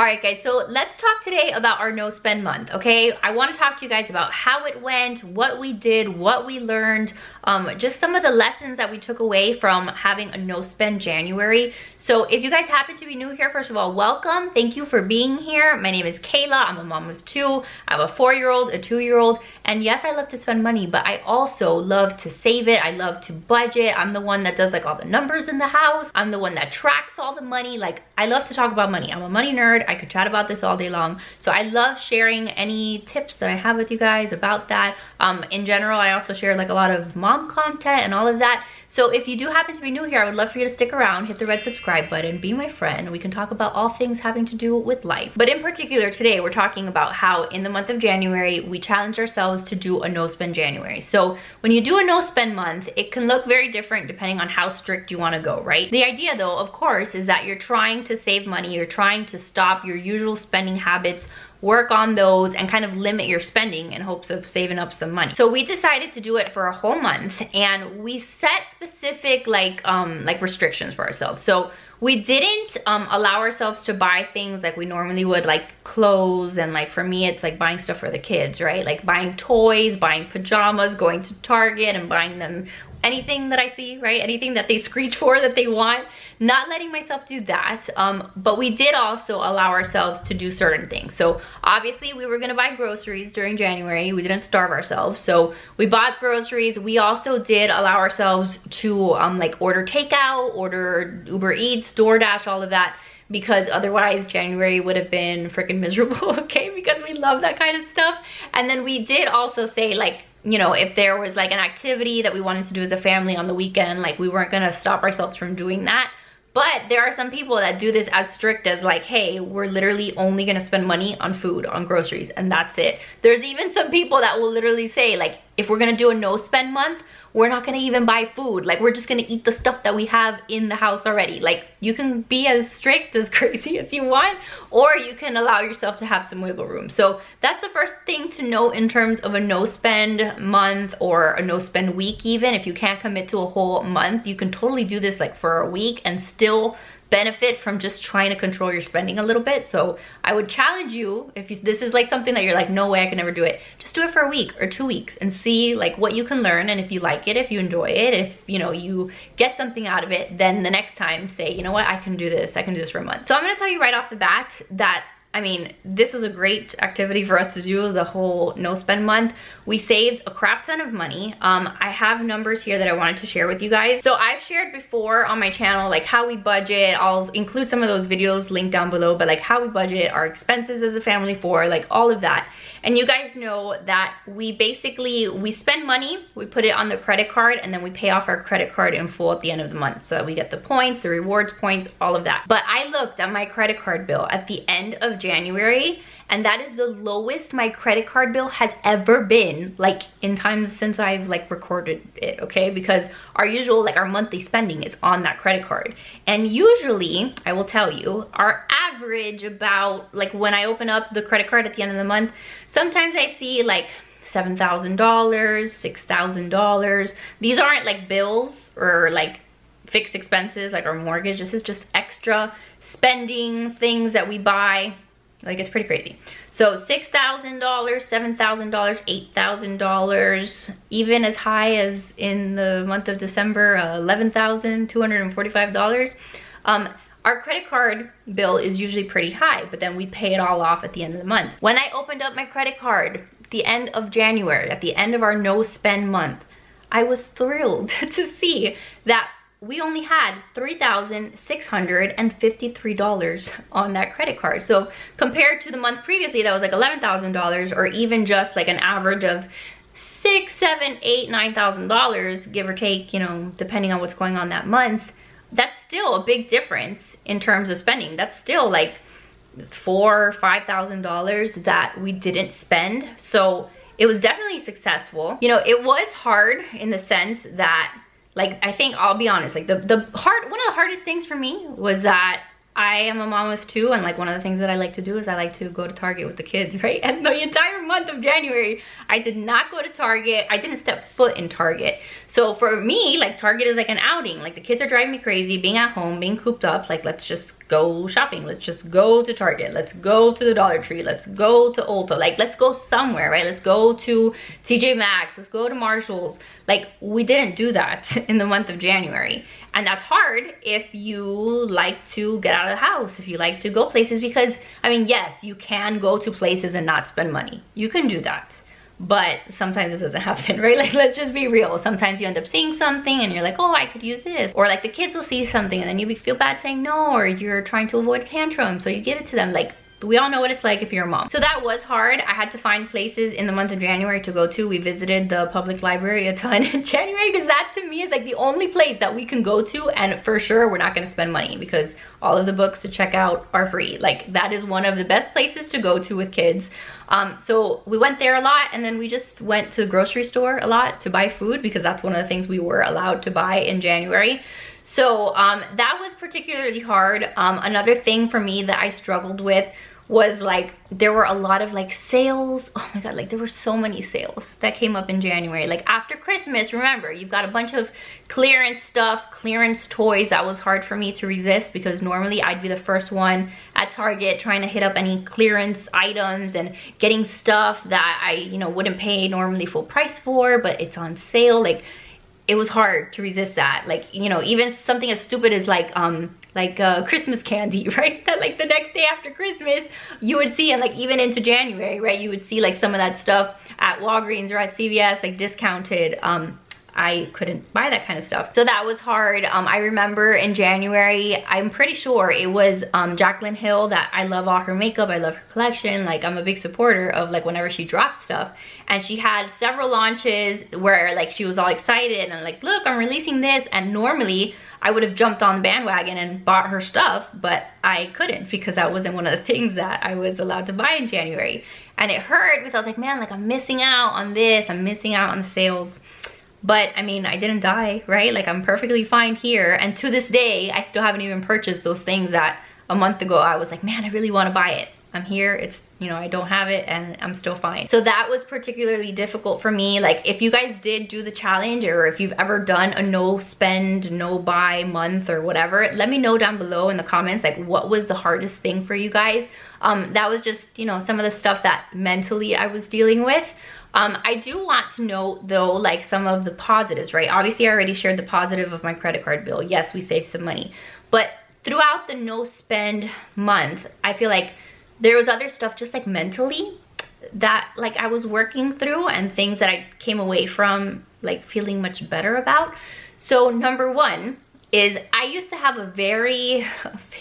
All right guys, so let's talk today about our no spend month, okay? I wanna talk to you guys about how it went, what we did, what we learned, um, just some of the lessons that we took away from having a no spend January. So if you guys happen to be new here, first of all, welcome. Thank you for being here. My name is Kayla, I'm a mom of two. I have a four-year-old, a two-year-old, and yes, I love to spend money, but I also love to save it. I love to budget. I'm the one that does like all the numbers in the house. I'm the one that tracks all the money. Like I love to talk about money. I'm a money nerd I could chat about this all day long. So I love sharing any tips that I have with you guys about that. Um, in general, I also share like a lot of mom content and all of that. So if you do happen to be new here, I would love for you to stick around, hit the red subscribe button, be my friend. We can talk about all things having to do with life. But in particular today, we're talking about how in the month of January, we challenge ourselves to do a no spend January. So when you do a no spend month, it can look very different depending on how strict you wanna go, right? The idea though, of course, is that you're trying to save money, you're trying to stop your usual spending habits work on those and kind of limit your spending in hopes of saving up some money. So we decided to do it for a whole month and we set specific like um like restrictions for ourselves. So we didn't um, allow ourselves to buy things like we normally would like clothes and like for me it's like buying stuff for the kids right like buying toys buying pajamas going to target and buying them anything that I see, right? Anything that they screech for that they want, not letting myself do that. Um, but we did also allow ourselves to do certain things. So obviously we were gonna buy groceries during January. We didn't starve ourselves. So we bought groceries. We also did allow ourselves to um, like order takeout, order Uber Eats, DoorDash, all of that because otherwise January would have been freaking miserable, okay? Because we love that kind of stuff. And then we did also say like, you know, if there was like an activity that we wanted to do as a family on the weekend, like we weren't gonna stop ourselves from doing that. But there are some people that do this as strict as like, hey, we're literally only gonna spend money on food, on groceries, and that's it. There's even some people that will literally say like, if we're gonna do a no spend month, we're not gonna even buy food. Like we're just gonna eat the stuff that we have in the house already. Like you can be as strict, as crazy as you want, or you can allow yourself to have some wiggle room. So that's the first thing to note in terms of a no spend month or a no spend week even. If you can't commit to a whole month, you can totally do this like for a week and still benefit from just trying to control your spending a little bit. So I would challenge you, if you, this is like something that you're like, no way I can never do it, just do it for a week or two weeks and see like what you can learn. And if you like it, if you enjoy it, if you know, you get something out of it, then the next time say, you know what, I can do this, I can do this for a month. So I'm gonna tell you right off the bat that I mean, this was a great activity for us to do the whole no spend month. We saved a crap ton of money. Um, I have numbers here that I wanted to share with you guys. So I've shared before on my channel, like how we budget. I'll include some of those videos linked down below, but like how we budget, our expenses as a family for, like all of that. And you guys know that we basically, we spend money, we put it on the credit card, and then we pay off our credit card in full at the end of the month. So that we get the points, the rewards points, all of that. But I looked at my credit card bill at the end of January and that is the lowest my credit card bill has ever been like in times since I've like recorded it okay because our usual like our monthly spending is on that credit card and usually I will tell you our average about like when I open up the credit card at the end of the month sometimes I see like $7,000 $6,000 these aren't like bills or like fixed expenses like our mortgage this is just extra spending things that we buy like it's pretty crazy. So $6,000, $7,000, $8,000, even as high as in the month of December, uh, $11,245. Um, our credit card bill is usually pretty high, but then we pay it all off at the end of the month. When I opened up my credit card the end of January, at the end of our no spend month, I was thrilled to see that we only had $3,653 on that credit card. So compared to the month previously, that was like $11,000 or even just like an average of six, seven, eight, nine thousand dollars, give or take, you know, depending on what's going on that month, that's still a big difference in terms of spending. That's still like four, five thousand dollars that we didn't spend. So it was definitely successful. You know, it was hard in the sense that like I think I'll be honest, like the the hard one of the hardest things for me was that I am a mom of two and like one of the things that I like to do is I like to go to Target with the kids, right? And the entire month of January, I did not go to Target. I didn't step foot in Target. So for me, like Target is like an outing. Like the kids are driving me crazy, being at home, being cooped up, like let's just go shopping. Let's just go to Target. Let's go to the Dollar Tree. Let's go to Ulta. Like, let's go somewhere, right? Let's go to TJ Maxx. Let's go to Marshall's. Like, we didn't do that in the month of January. And that's hard if you like to get out of the house, if you like to go places because, I mean, yes, you can go to places and not spend money. You can do that but sometimes it doesn't happen, right? Like, let's just be real. Sometimes you end up seeing something and you're like, oh, I could use this. Or like the kids will see something and then you feel bad saying no, or you're trying to avoid tantrum, so you give it to them. Like, we all know what it's like if you're a mom. So that was hard. I had to find places in the month of January to go to. We visited the public library a ton in January because that to me is like the only place that we can go to and for sure we're not gonna spend money because all of the books to check out are free. Like that is one of the best places to go to with kids. Um, so we went there a lot and then we just went to the grocery store a lot to buy food because that's one of the things we were allowed to buy in January. So um, that was particularly hard. Um, another thing for me that I struggled with was like there were a lot of like sales. Oh my god like there were so many sales that came up in january. Like after christmas remember you've got a bunch of clearance stuff clearance toys. That was hard for me to resist because normally i'd be the first one at target trying to hit up any clearance items and getting stuff that i you know wouldn't pay normally full price for but it's on sale. Like it was hard to resist that like you know even something as stupid as like um like uh, Christmas candy, right? That like the next day after Christmas, you would see, and like even into January, right? You would see like some of that stuff at Walgreens or at CVS, like discounted. Um, I couldn't buy that kind of stuff. So that was hard. Um, I remember in January, I'm pretty sure it was um, Jaclyn Hill that I love all her makeup. I love her collection. Like I'm a big supporter of like whenever she drops stuff. And she had several launches where like she was all excited and like, look, I'm releasing this. And normally I would have jumped on the bandwagon and bought her stuff, but I couldn't because that wasn't one of the things that I was allowed to buy in January. And it hurt because I was like, man, like I'm missing out on this, I'm missing out on the sales. But I mean, I didn't die, right? Like I'm perfectly fine here. And to this day, I still haven't even purchased those things that a month ago I was like, man, I really wanna buy it. I'm here, it's, you know, I don't have it and I'm still fine. So that was particularly difficult for me. Like if you guys did do the challenge or if you've ever done a no spend, no buy month or whatever, let me know down below in the comments, like what was the hardest thing for you guys? Um, that was just, you know, some of the stuff that mentally I was dealing with. Um, I do want to know though, like some of the positives, right? Obviously I already shared the positive of my credit card bill. Yes, we saved some money, but throughout the no spend month, I feel like there was other stuff just like mentally that like I was working through and things that I came away from like feeling much better about. So number one is I used to have a very,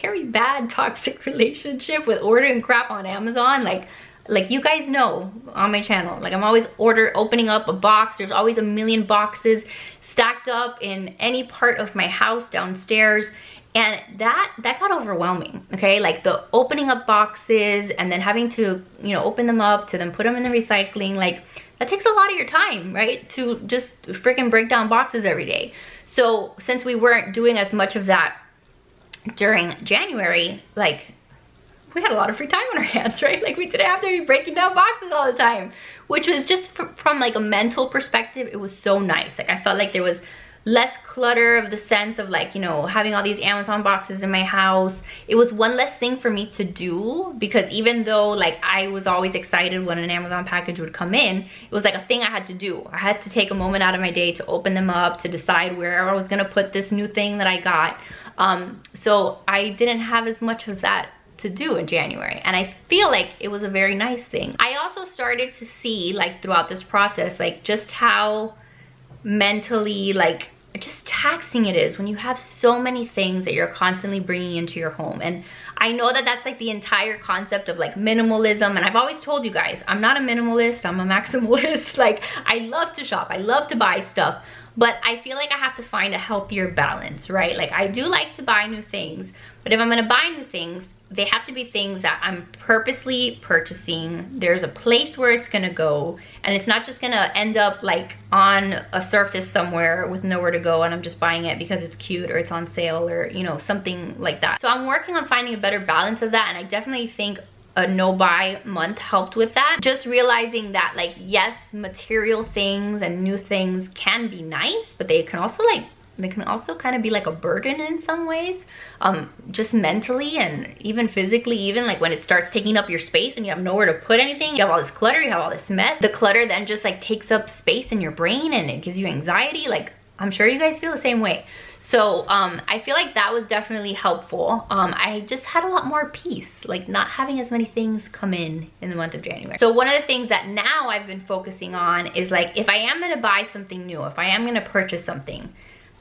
very bad toxic relationship with ordering crap on Amazon. Like, like you guys know on my channel, like I'm always order opening up a box. There's always a million boxes stacked up in any part of my house downstairs and that that got overwhelming okay like the opening up boxes and then having to you know open them up to then put them in the recycling like that takes a lot of your time right to just freaking break down boxes every day so since we weren't doing as much of that during january like we had a lot of free time on our hands right? Like we didn't have to be breaking down boxes all the time which was just from like a mental perspective it was so nice. Like i felt like there was less clutter of the sense of like you know having all these amazon boxes in my house. It was one less thing for me to do because even though like i was always excited when an amazon package would come in it was like a thing i had to do. I had to take a moment out of my day to open them up to decide where i was gonna put this new thing that i got. Um so i didn't have as much of that to do in January and I feel like it was a very nice thing. I also started to see like throughout this process like just how mentally like just taxing it is when you have so many things that you're constantly bringing into your home. And i know that that's like the entire concept of like minimalism and i've always told you guys i'm not a minimalist i'm a maximalist. Like i love to shop i love to buy stuff but i feel like i have to find a healthier balance right? Like i do like to buy new things but if i'm gonna buy new things they have to be things that I'm purposely purchasing. There's a place where it's gonna go and it's not just gonna end up like on a surface somewhere with nowhere to go and I'm just buying it because it's cute or it's on sale or you know, something like that. So I'm working on finding a better balance of that and I definitely think a no buy month helped with that. Just realizing that like, yes, material things and new things can be nice, but they can also like they can also kind of be like a burden in some ways um just mentally and even physically even like when it starts taking up your space and you have nowhere to put anything you have all this clutter you have all this mess the clutter then just like takes up space in your brain and it gives you anxiety like i'm sure you guys feel the same way so um, I feel like that was definitely helpful. Um, I just had a lot more peace, like not having as many things come in in the month of January. So one of the things that now I've been focusing on is like, if I am gonna buy something new, if I am gonna purchase something,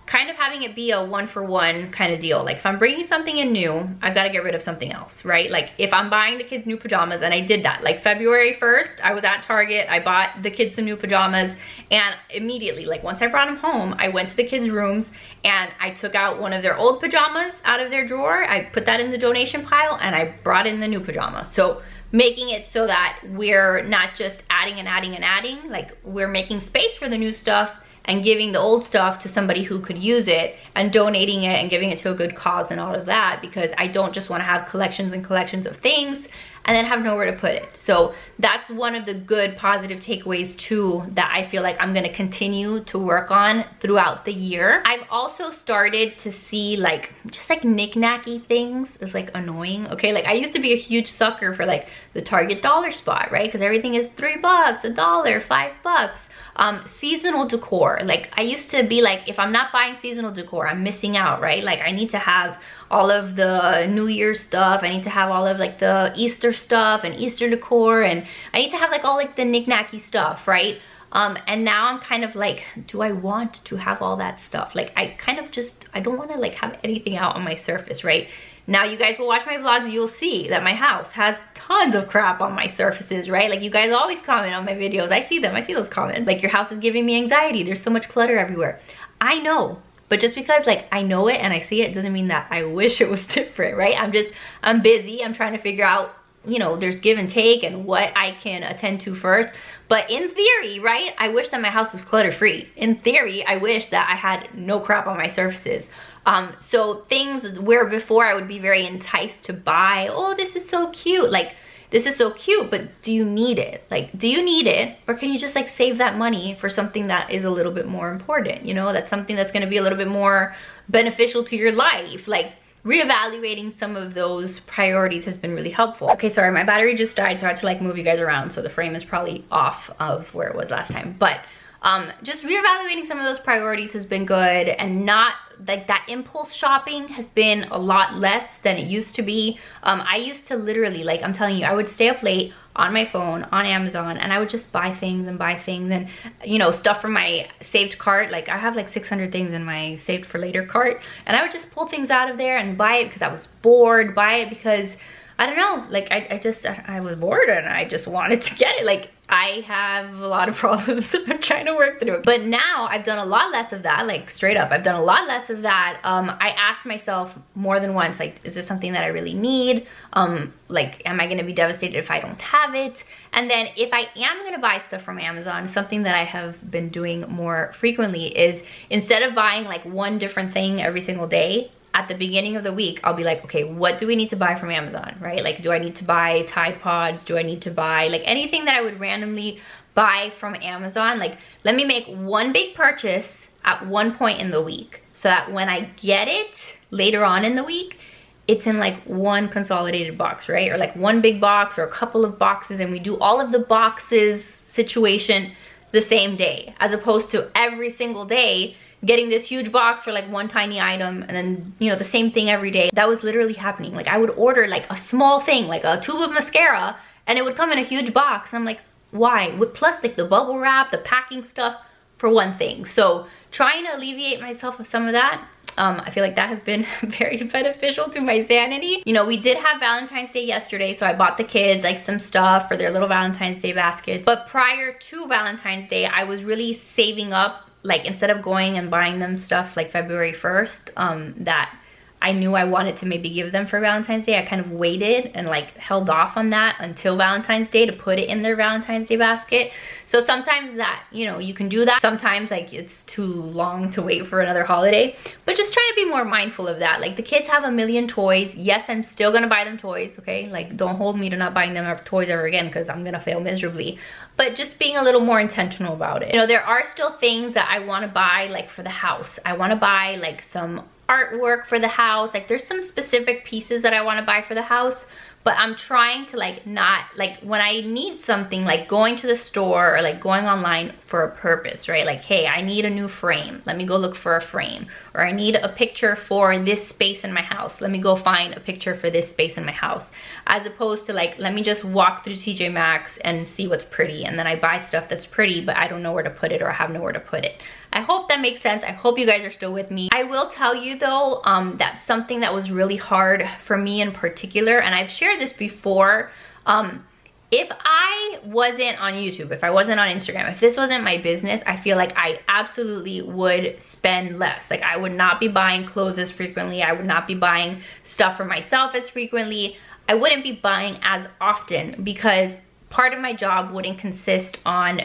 kind of having it be a one for one kind of deal. Like if I'm bringing something in new, I've got to get rid of something else, right? Like if I'm buying the kids new pajamas and I did that, like February 1st, I was at Target, I bought the kids some new pajamas and immediately, like once I brought them home, I went to the kids rooms and I took out one of their old pajamas out of their drawer. I put that in the donation pile and I brought in the new pajama. So making it so that we're not just adding and adding and adding, like we're making space for the new stuff and giving the old stuff to somebody who could use it and donating it and giving it to a good cause and all of that because I don't just want to have collections and collections of things and then have nowhere to put it. So that's one of the good positive takeaways too that I feel like I'm gonna continue to work on throughout the year. I've also started to see like, just like knickknacky things is like annoying. Okay, like I used to be a huge sucker for like the Target dollar spot, right? Because everything is three bucks, a dollar, five bucks um, seasonal decor. Like I used to be like, if I'm not buying seasonal decor, I'm missing out, right? Like I need to have all of the New Year stuff. I need to have all of like the Easter stuff and Easter decor. And I need to have like all like the knickknacky stuff, right? Um, and now I'm kind of like, do I want to have all that stuff? Like I kind of just, I don't want to like have anything out on my surface, right? Now you guys will watch my vlogs, you'll see that my house has tons of crap on my surfaces, right? Like you guys always comment on my videos. I see them, I see those comments. Like your house is giving me anxiety. There's so much clutter everywhere. I know, but just because like I know it and I see it doesn't mean that I wish it was different, right? I'm just, I'm busy. I'm trying to figure out, you know, there's give and take and what I can attend to first. But in theory, right, I wish that my house was clutter free. In theory, I wish that I had no crap on my surfaces. Um, so things where before I would be very enticed to buy, oh, this is so cute. Like, this is so cute, but do you need it? Like, do you need it? Or can you just like save that money for something that is a little bit more important? You know, that's something that's gonna be a little bit more beneficial to your life. Like, reevaluating some of those priorities has been really helpful. Okay, sorry, my battery just died, so I had to like move you guys around, so the frame is probably off of where it was last time. But um, just reevaluating some of those priorities has been good and not like that impulse shopping has been a lot less than it used to be. Um, I used to literally, like I'm telling you, I would stay up late on my phone on Amazon and I would just buy things and buy things and you know stuff from my saved cart like I have like 600 things in my saved for later cart and I would just pull things out of there and buy it because I was bored buy it because I don't know like I, I just I was bored and I just wanted to get it like I have a lot of problems that I'm trying to work through. But now I've done a lot less of that, like straight up, I've done a lot less of that. Um, I asked myself more than once, like, is this something that I really need? Um, like, am I gonna be devastated if I don't have it? And then if I am gonna buy stuff from Amazon, something that I have been doing more frequently is instead of buying like one different thing every single day, at the beginning of the week, I'll be like, okay, what do we need to buy from Amazon, right? Like, do I need to buy Tide Pods? Do I need to buy, like, anything that I would randomly buy from Amazon? Like, let me make one big purchase at one point in the week so that when I get it later on in the week, it's in like one consolidated box, right? Or like one big box or a couple of boxes and we do all of the boxes situation the same day as opposed to every single day getting this huge box for like one tiny item and then you know the same thing every day. That was literally happening. Like i would order like a small thing like a tube of mascara and it would come in a huge box. And i'm like why? With plus like the bubble wrap the packing stuff for one thing. So trying to alleviate myself of some of that um, I feel like that has been very beneficial to my sanity. You know, we did have Valentine's Day yesterday, so I bought the kids like some stuff for their little Valentine's Day baskets. But prior to Valentine's Day, I was really saving up like instead of going and buying them stuff like February 1st um, that I knew I wanted to maybe give them for Valentine's Day, I kind of waited and like held off on that until Valentine's Day to put it in their Valentine's Day basket. So sometimes that, you know, you can do that. Sometimes like it's too long to wait for another holiday, but just try to be more mindful of that. Like the kids have a million toys. Yes, I'm still gonna buy them toys, okay? Like don't hold me to not buying them toys ever again because I'm gonna fail miserably. But just being a little more intentional about it. You know, there are still things that I wanna buy like for the house. I wanna buy like some artwork for the house. Like there's some specific pieces that I wanna buy for the house but I'm trying to like not like when I need something like going to the store or like going online for a purpose, right? Like, hey, I need a new frame. Let me go look for a frame. Or I need a picture for this space in my house. Let me go find a picture for this space in my house. As opposed to like, let me just walk through TJ Maxx and see what's pretty. And then I buy stuff that's pretty, but I don't know where to put it or I have nowhere to put it. I hope that makes sense. I hope you guys are still with me. I will tell you though, um, that something that was really hard for me in particular, and I've shared this before, um, if I wasn't on YouTube, if I wasn't on Instagram, if this wasn't my business, I feel like I absolutely would spend less. Like I would not be buying clothes as frequently. I would not be buying stuff for myself as frequently. I wouldn't be buying as often because part of my job wouldn't consist on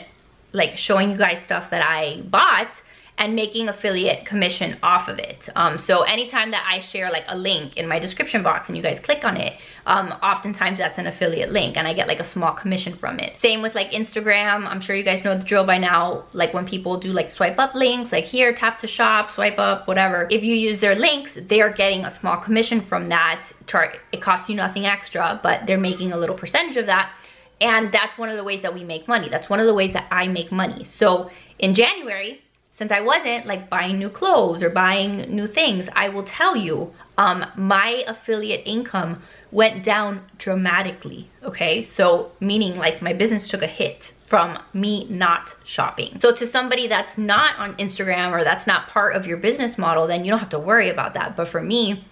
like showing you guys stuff that I bought and making affiliate commission off of it. Um, so anytime that I share like a link in my description box and you guys click on it, um, oftentimes that's an affiliate link and I get like a small commission from it. Same with like Instagram. I'm sure you guys know the drill by now. Like when people do like swipe up links, like here, tap to shop, swipe up, whatever. If you use their links, they're getting a small commission from that. Chart. It costs you nothing extra, but they're making a little percentage of that. And that's one of the ways that we make money. That's one of the ways that I make money. So in January, since I wasn't like buying new clothes or buying new things, I will tell you, um, my affiliate income went down dramatically, okay? So meaning like my business took a hit from me not shopping. So to somebody that's not on Instagram or that's not part of your business model, then you don't have to worry about that. But for me,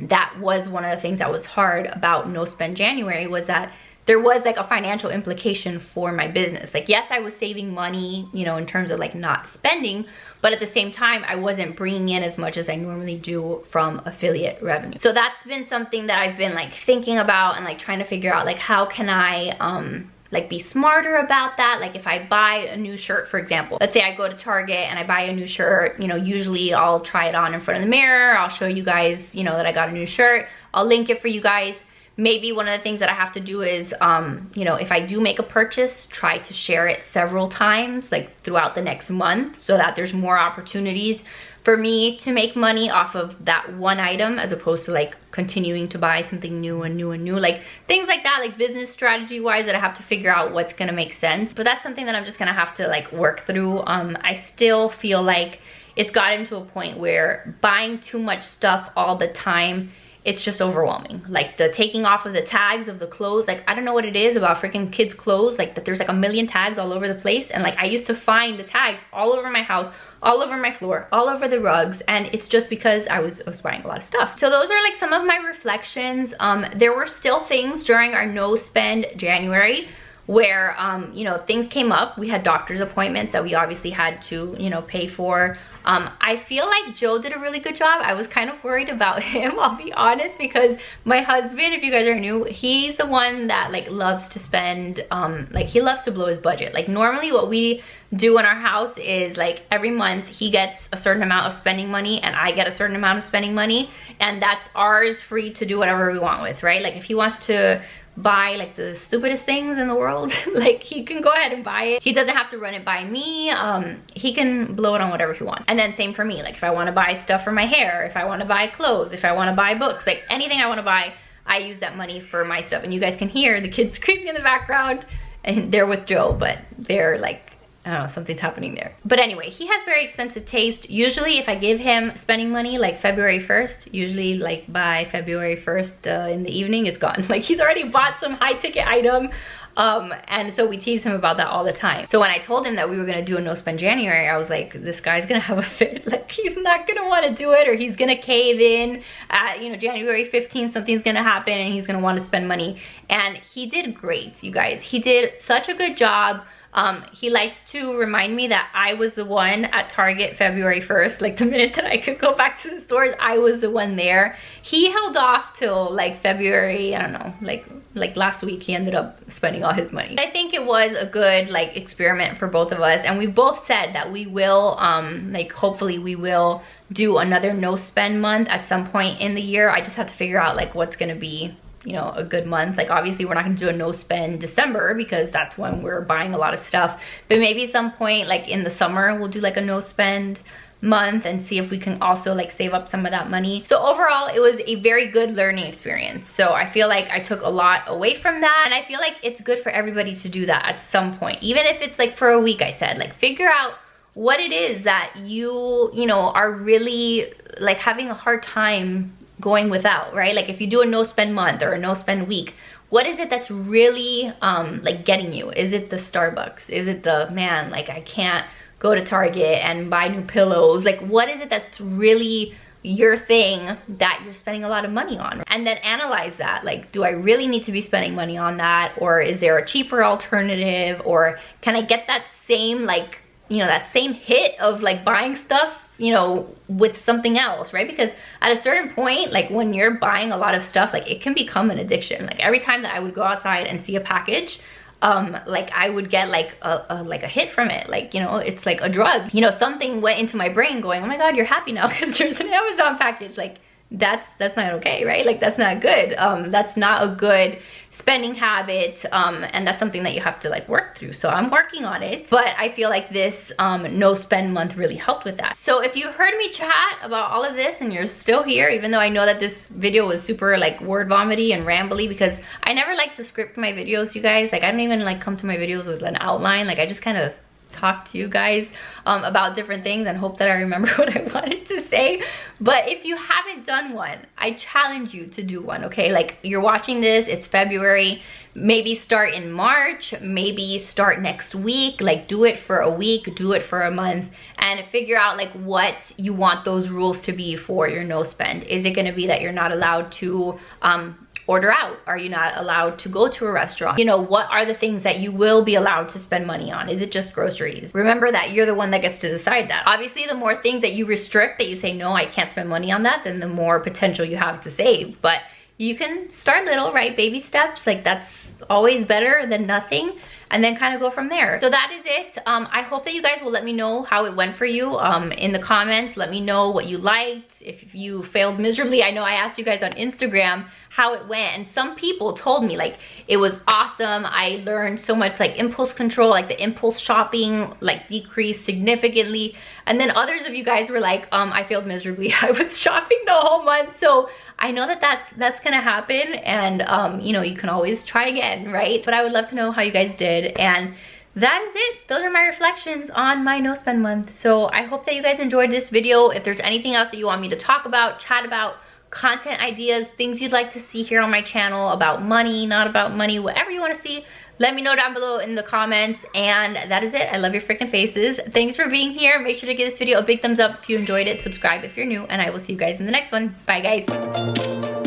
that was one of the things that was hard about no spend January was that there was like a financial implication for my business. Like, yes, I was saving money, you know, in terms of like not spending, but at the same time, I wasn't bringing in as much as I normally do from affiliate revenue. So that's been something that I've been like thinking about and like trying to figure out like how can I, um, like be smarter about that like if I buy a new shirt for example let's say I go to Target and I buy a new shirt you know usually I'll try it on in front of the mirror I'll show you guys you know that I got a new shirt I'll link it for you guys maybe one of the things that I have to do is, um, you know, if I do make a purchase, try to share it several times, like throughout the next month, so that there's more opportunities for me to make money off of that one item as opposed to like continuing to buy something new and new and new. Like things like that like business strategy wise that i have to figure out what's gonna make sense. But that's something that i'm just gonna have to like work through. Um i still feel like it's gotten to a point where buying too much stuff all the time it's just overwhelming. Like the taking off of the tags of the clothes, like I don't know what it is about freaking kids clothes, like that there's like a million tags all over the place. And like I used to find the tags all over my house, all over my floor, all over the rugs. And it's just because I was, was buying a lot of stuff. So those are like some of my reflections. Um, there were still things during our no spend January where um, you know things came up we had doctor's appointments that we obviously had to you know pay for um, I feel like Joe did a really good job. I was kind of worried about him I'll be honest because my husband if you guys are new he's the one that like loves to spend um, like he loves to blow his budget. Like normally what we do in our house is like every month he gets a certain amount of spending money and I get a certain amount of spending money and that's ours free to do whatever we want with right? Like if he wants to buy like the stupidest things in the world. Like he can go ahead and buy it. He doesn't have to run it by me. Um he can blow it on whatever he wants. And then same for me. Like if i want to buy stuff for my hair if i want to buy clothes if i want to buy books like anything i want to buy i use that money for my stuff. And you guys can hear the kids screaming in the background. And they're with joe but they're like I don't know, something's happening there. But anyway, he has very expensive taste. Usually if I give him spending money like February 1st, usually like by February 1st uh, in the evening, it's gone. Like he's already bought some high ticket item. Um, and so we tease him about that all the time. So when I told him that we were gonna do a no spend January, I was like, this guy's gonna have a fit. Like he's not gonna wanna do it or he's gonna cave in at, you know, January 15th, something's gonna happen and he's gonna wanna spend money. And he did great, you guys. He did such a good job Um, he likes to remind me that I was the one at Target February 1st. Like the minute that I could go back to the stores, I was the one there. He held off till like February, I don't know, like like last week he ended up spending all his money. I think it was a good like experiment for both of us and we both said that we will um like hopefully we will do another no spend month at some point in the year. I just have to figure out like what's gonna be you know, a good month. Like obviously we're not gonna do a no spend December because that's when we're buying a lot of stuff. But maybe some point like in the summer we'll do like a no spend month and see if we can also like save up some of that money. So overall, it was a very good learning experience. So I feel like I took a lot away from that and I feel like it's good for everybody to do that at some point. Even if it's like for a week, I said, like figure out what it is that you, you know, are really like having a hard time going without, right? Like if you do a no spend month or a no spend week, what is it that's really um, like getting you? Is it the Starbucks? Is it the, man, like I can't go to Target and buy new pillows? Like what is it that's really your thing that you're spending a lot of money on and then analyze that like do I really need to be spending money on that or is there a cheaper alternative or can I get that same like you know that same hit of like buying stuff you know, with something else, right? Because at a certain point, like when you're buying a lot of stuff, like it can become an addiction. Like every time that I would go outside and see a package, um, like I would get like a, a, like a hit from it. Like, you know, it's like a drug. You know, something went into my brain going, oh my God, you're happy now because there's an Amazon package. Like that's that's not okay right? Like that's not good. Um that's not a good spending habit um and that's something that you have to like work through. So i'm working on it but i feel like this um no spend month really helped with that. So if you heard me chat about all of this and you're still here even though i know that this video was super like word vomity and rambly because i never like to script my videos you guys. Like i don't even like come to my videos with an outline. Like i just kind of talk to you guys um, about different things and hope that I remember what I wanted to say. But if you haven't done one, I challenge you to do one, okay? Like you're watching this, it's February, maybe start in March, maybe start next week, like do it for a week, do it for a month and figure out like what you want those rules to be for your no spend. Is it gonna be that you're not allowed to um, order out? Are you not allowed to go to a restaurant? You know, what are the things that you will be allowed to spend money on? Is it just groceries? Remember that you're the one that gets to decide that. Obviously, the more things that you restrict, that you say, no, I can't spend money on that, then the more potential you have to save. But you can start little, right? Baby steps, like that's always better than nothing and then kind of go from there. So that is it. Um, I hope that you guys will let me know how it went for you um, in the comments. Let me know what you liked, if you failed miserably. I know I asked you guys on Instagram how it went. And some people told me like it was awesome. I learned so much like impulse control like the impulse shopping like decreased significantly. And then others of you guys were like um i failed miserably. I was shopping the whole month. So i know that that's that's gonna happen. And um you know you can always try again right? But i would love to know how you guys did. And that is it. Those are my reflections on my no spend month. So i hope that you guys enjoyed this video. If there's anything else that you want me to talk about chat about content ideas, things you'd like to see here on my channel about money, not about money, whatever you want to see, let me know down below in the comments. And that is it. I love your freaking faces. Thanks for being here. Make sure to give this video a big thumbs up if you enjoyed it. Subscribe if you're new. And I will see you guys in the next one. Bye, guys.